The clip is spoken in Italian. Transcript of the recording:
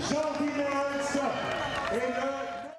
Jean Dimerans e